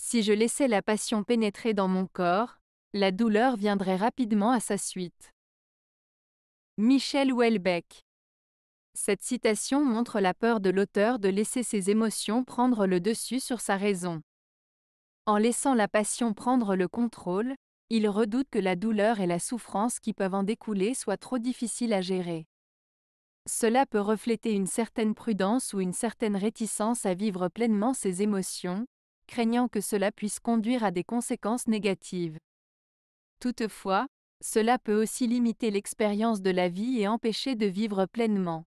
Si je laissais la passion pénétrer dans mon corps, la douleur viendrait rapidement à sa suite. Michel Houellebecq Cette citation montre la peur de l'auteur de laisser ses émotions prendre le dessus sur sa raison. En laissant la passion prendre le contrôle, il redoute que la douleur et la souffrance qui peuvent en découler soient trop difficiles à gérer. Cela peut refléter une certaine prudence ou une certaine réticence à vivre pleinement ses émotions, craignant que cela puisse conduire à des conséquences négatives. Toutefois, cela peut aussi limiter l'expérience de la vie et empêcher de vivre pleinement.